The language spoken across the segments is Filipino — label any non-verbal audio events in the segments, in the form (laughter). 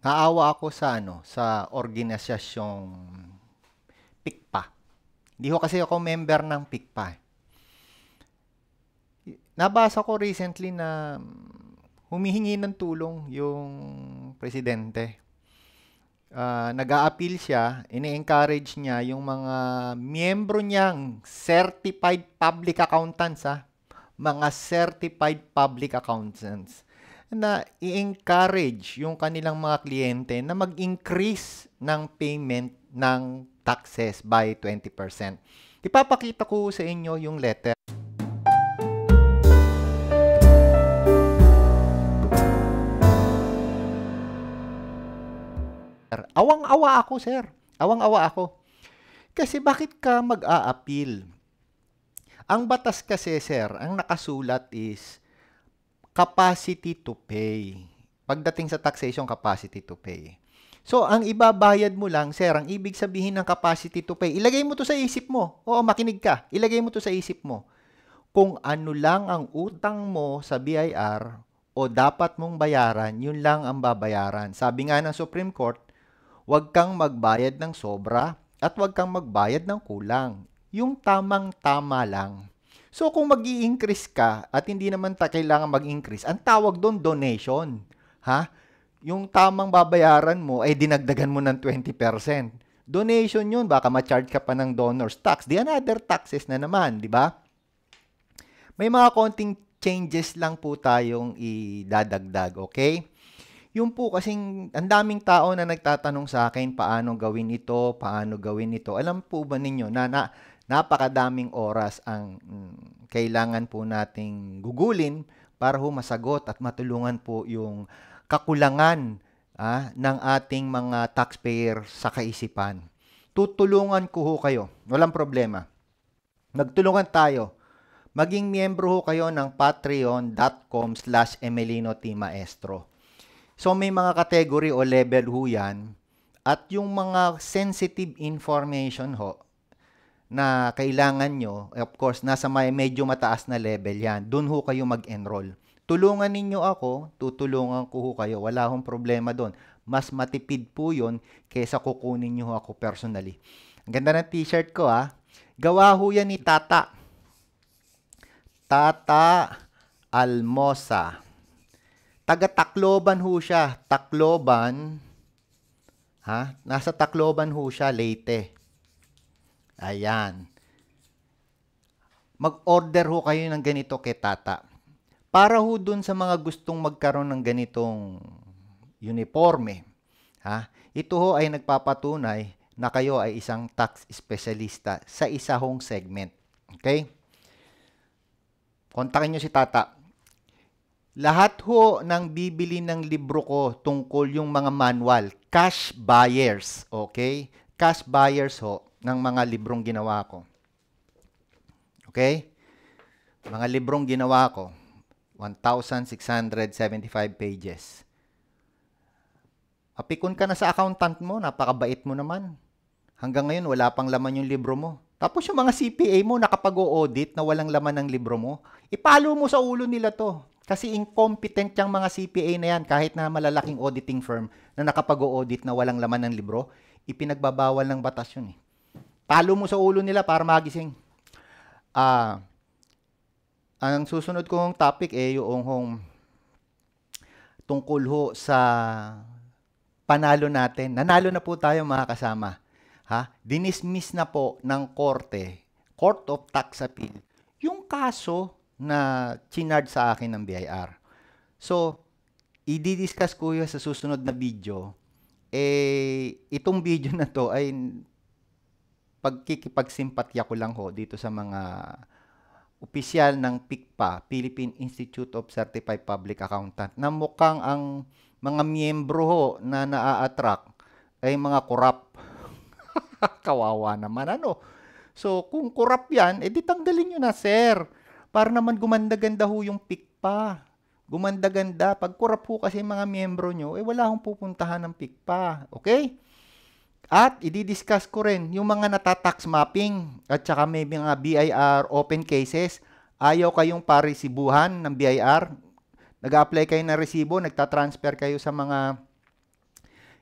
Naawa ako sa ano, sa organisasyong PICPA. Hindi ko kasi ako member ng PICPA. eh. Nabasa ko recently na humihingi ng tulong yung presidente. Ah, nag-a-appeal siya, ini-encourage niya yung mga miyembro niyang certified public accountants ha, mga certified public accountants na i-encourage yung kanilang mga kliyente na mag-increase ng payment ng taxes by 20%. Ipapakita ko sa inyo yung letter. Awang-awa ako, sir. Awang-awa ako. Kasi bakit ka mag-a-appeal? Ang batas kasi, sir, ang nakasulat is capacity to pay. Pagdating sa taxation, capacity to pay. So, ang ibabayad mo lang, sir, ang ibig sabihin ng capacity to pay, ilagay mo to sa isip mo. Oo, makinig ka. Ilagay mo to sa isip mo. Kung ano lang ang utang mo sa BIR o dapat mong bayaran, yun lang ang babayaran. Sabi nga ng Supreme Court, huwag kang magbayad ng sobra at huwag kang magbayad ng kulang. Yung tamang-tama lang. So kung mag increase ka at hindi naman ta kailangan mag-increase, ang tawag doon donation. Ha? Yung tamang babayaran mo ay dinagdagan mo ng 20%. Donation yun, baka ma-charge ka pa ng donor's tax. Di another taxes na naman, di ba? May mga konting changes lang po tayong idadagdag, okay? Yung po kasing ang daming tao na nagtatanong sa akin paano gawin ito, paano gawin ito. Alam po ba ninyo na, na napakadaming oras ang mm, kailangan po nating gugulin para ho masagot at matulungan po yung kakulangan ah, ng ating mga taxpayer sa kaisipan. Tutulungan ko ho kayo. Walang problema. Magtulungan tayo. Maging miyembro ho kayo ng patreon.com slash Emelino T. So may mga category o level ho yan. At yung mga sensitive information ho, na kailangan nyo, of course, nasa may medyo mataas na level yan. Doon ho kayo mag-enroll. Tulungan ninyo ako, tutulungan ko ho kayo. Wala hong problema doon. Mas matipid po yun kaysa kukunin nyo ako personally. Ang ganda ng t-shirt ko ha. Gawa ho yan ni Tata. Tata Almosa. Taga Tacloban ho siya. Tacloban. Ha? Nasa Tacloban ho siya, Leyte. Ayan. Mag-order ho kayo ng ganito kay Tata. Para ho dun sa mga gustong magkaroon ng ganitong uniforme. Ha? Ito ho ay nagpapatunay na kayo ay isang tax specialista sa isa hong segment. Okay? Kontakin nyo si Tata. Lahat ho ng bibili ng libro ko tungkol yung mga manual, cash buyers, okay? Cash buyers ho ng mga librong ginawa ko. Okay? Mga librong ginawa ko, 1,675 pages. Apikon ka na sa accountant mo, napakabait mo naman. Hanggang ngayon, wala pang laman yung libro mo. Tapos yung mga CPA mo, nakapag-audit na walang laman ng libro mo, ipalo mo sa ulo nila to. Kasi incompetent yung mga CPA na yan, kahit na malalaking auditing firm na nakapag-audit na walang laman ng libro, ipinagbabawal ng batas yun eh. Palo mo sa ulo nila para magising. Ah, ang susunod kong topic eh yung hong tungkol ho sa panalo natin. Nanalo na po tayo mga kasama. Ha? Dinismiss na po ng korte, Court of Tax Appeal, yung kaso na chinard sa akin ng BIR. So, i-discuss ko yun sa susunod na video. Eh, itong video na to ay pagkikipagsimpatya ko lang ho dito sa mga opisyal ng PICPA, Philippine Institute of Certified Public Accountant, na mukhang ang mga miyembro ho na naa-attract ay mga korap. (laughs) Kawawa naman ano. So, kung korap yan, edi tanggalin nyo na, sir. Para naman gumanda-ganda ho yung PICPA. Gumanda-ganda. Pag korap ho kasi mga miyembro nyo, eh wala hong pupuntahan ng PICPA. Okay? At i-discuss ko rin yung mga natatax mapping at saka may mga BIR open cases. Ayaw kayong parisibuhan ng BIR. nag-apply kayo ng resibo, nagta-transfer kayo sa mga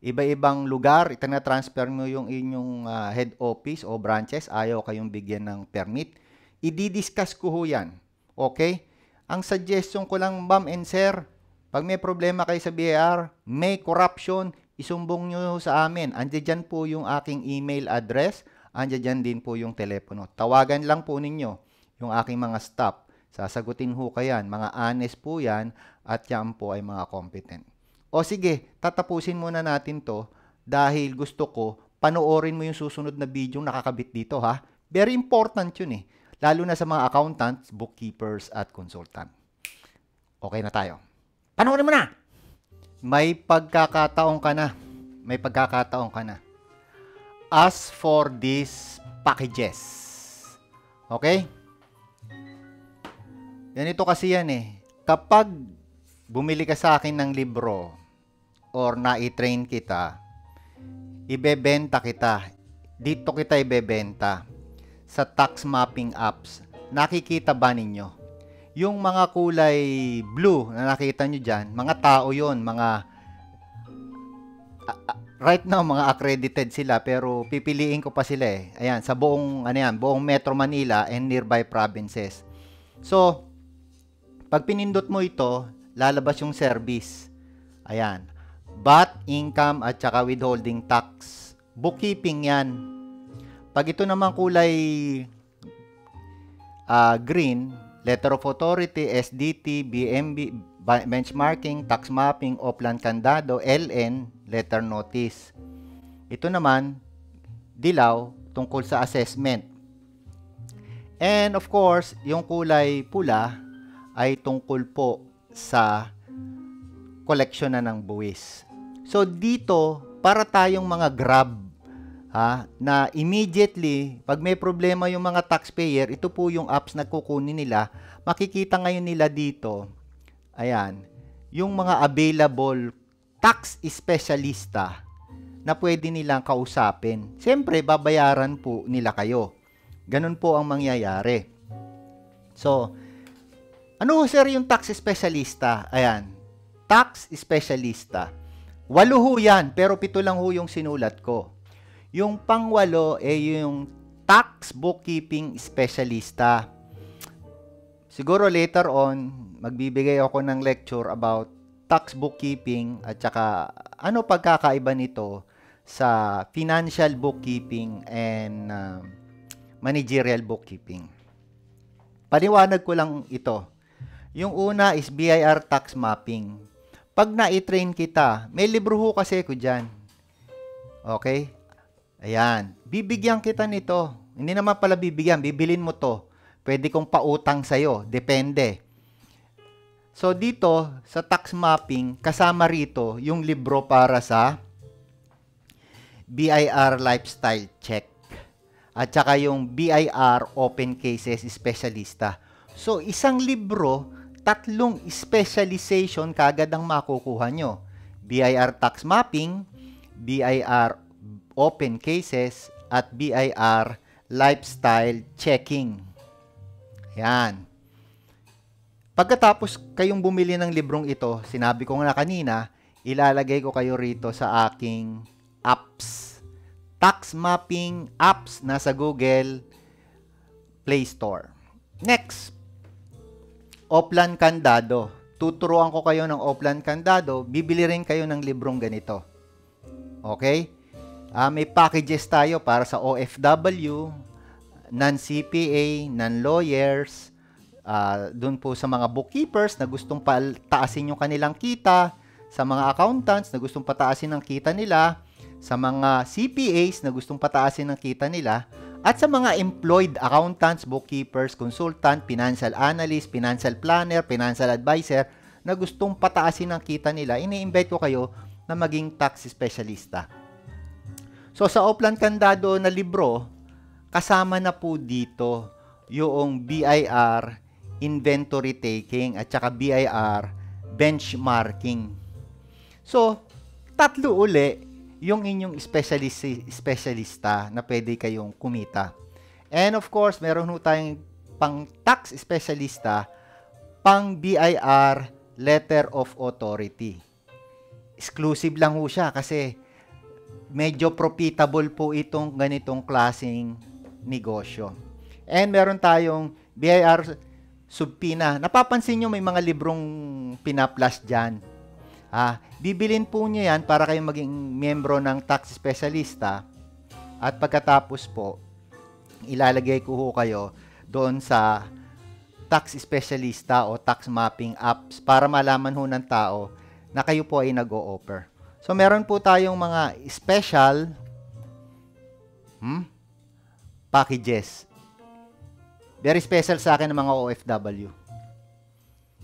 iba-ibang lugar, itina-transfer mo yung inyong uh, head office o branches, ayaw kayong bigyan ng permit, i-discuss ko ho yan. Okay? Ang suggestion ko lang, ma'am and sir, pag may problema kayo sa BIR, may corruption, isumbong nyo sa amin. Andiyan po yung aking email address, andiyan din po yung telepono. Tawagan lang po ninyo yung aking mga staff. Sasagutin ho kayan. Mga honest po yan at yan po ay mga competent. O sige, tatapusin muna natin to dahil gusto ko panoorin mo yung susunod na video nakakabit dito ha. Very important yun eh. Lalo na sa mga accountants, bookkeepers at consultant. Okay na tayo. Panoorin mo na! May pagkakataon ka na. May pagkakataon ka na. As for these packages. Okay? Ganito kasi yan eh. Kapag bumili ka sa akin ng libro, or na-train kita, ibebenta kita. Dito kita ibebenta sa tax mapping apps. Nakikita ba ninyo? Yung mga kulay blue na nakita nyo dyan, mga tao yon mga right now mga accredited sila pero pipiliin ko pa sila eh. Ayan, sa buong ano yan, buong Metro Manila and nearby provinces. So, pag pinindot mo ito, lalabas yung service. Ayan. VAT, income, at saka withholding tax. Bookkeeping yan. Pag ito naman kulay uh, green, letter of authority, SDT, BMB, benchmarking, tax mapping, Oplan Candado, LN, letter notice. Ito naman, dilaw, tungkol sa assessment. And of course, yung kulay pula ay tungkol po sa koleksyon na ng buwis. So dito, para tayong mga grab ha, na immediately, pag may problema yung mga taxpayer, ito po yung apps na kukunin nila. Makikita ngayon nila dito, ayan, yung mga available tax specialista na pwede nilang kausapin. Siyempre, babayaran po nila kayo. Ganun po ang mangyayari. So, ano sir yung tax specialista? Ayan, tax specialista Walo ho yan, pero pito lang ho yung sinulat ko. Yung pangwalo ay yung tax bookkeeping specialista. Siguro later on, magbibigay ako ng lecture about tax bookkeeping at saka ano pagkakaiba nito sa financial bookkeeping and uh, managerial bookkeeping. Paliwanag ko lang ito. Yung una is BIR tax mapping. Pag na-train kita, may libro ho kasi ko dyan. Okay? Ayan. Bibigyan kita nito. Hindi naman pala bibigyan, bibilin mo to. Pwede kong pautang sa'yo. Depende. So, dito, sa tax mapping, kasama rito yung libro para sa BIR Lifestyle Check. At saka yung BIR Open Cases Specialista. So, isang libro tatlong specialization kagad ang makukuha nyo. BIR tax mapping, BIR open cases, at BIR lifestyle checking. Yan. Pagkatapos kayong bumili ng librong ito, sinabi ko na kanina, ilalagay ko kayo rito sa aking apps. Tax mapping apps na sa Google Play Store. Next, Oplan Candado. Tuturuan ko kayo ng Oplan Candado. Bibili rin kayo ng librong ganito. Okay? Uh, may packages tayo para sa OFW, non-CPA, non-lawyers, uh, dun po sa mga bookkeepers na gustong taasin yung kanilang kita, sa mga accountants na gustong pataasin ang kita nila, sa mga CPAs na gustong pataasin ang kita nila, at sa mga employed accountants, bookkeepers, consultant, financial analyst, financial planner, financial advisor na gustong pataasin ang kita nila, ini-invite ko kayo na maging tax specialista. So sa Oplan Kandado na libro, kasama na po dito yung BIR inventory taking at saka BIR benchmarking. So, tatlo uli yung inyong specialist, specialista na pwede kayong kumita. And of course, meron ho tayong pang tax specialista, pang BIR letter of authority. Exclusive lang ho siya kasi medyo profitable po itong ganitong klasing negosyo. And meron tayong BIR subpina. Napapansin nyo may mga librong pinaplas dyan. Ah, bibilin po nyo yan para kayo maging miyembro ng tax specialista at pagkatapos po, ilalagay ko ho kayo doon sa tax specialista o tax mapping apps para malaman ho ng tao na kayo po ay nag-o-offer. So, meron po tayong mga special hmm, packages. Very special sa akin ng mga OFW.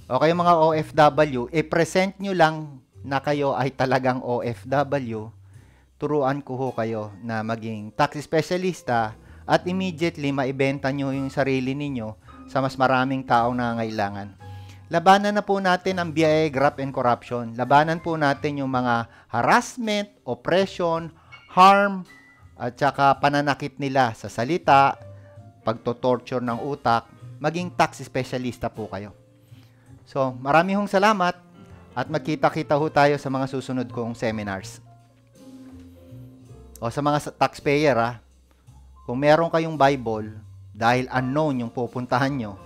O kayo mga OFW, i-present nyo lang na kayo ay talagang OFW. Turuan ko ho kayo na maging tax specialista at immediately maibenta nyo yung sarili ninyo sa mas maraming taong nangangailangan. Labanan na po natin ang BIA graft and corruption. Labanan po natin yung mga harassment, oppression, harm, at saka pananakit nila sa salita, pagto-torture ng utak, maging tax specialista po kayo. So, marami hong salamat at magkita-kita ho tayo sa mga susunod kong seminars. O sa mga taxpayer ha, kung meron kayong Bible, dahil unknown yung pupuntahan nyo,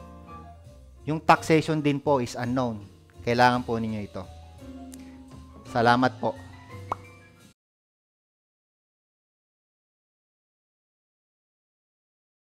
yung taxation din po is unknown. Kailangan po ninyo ito. Salamat po.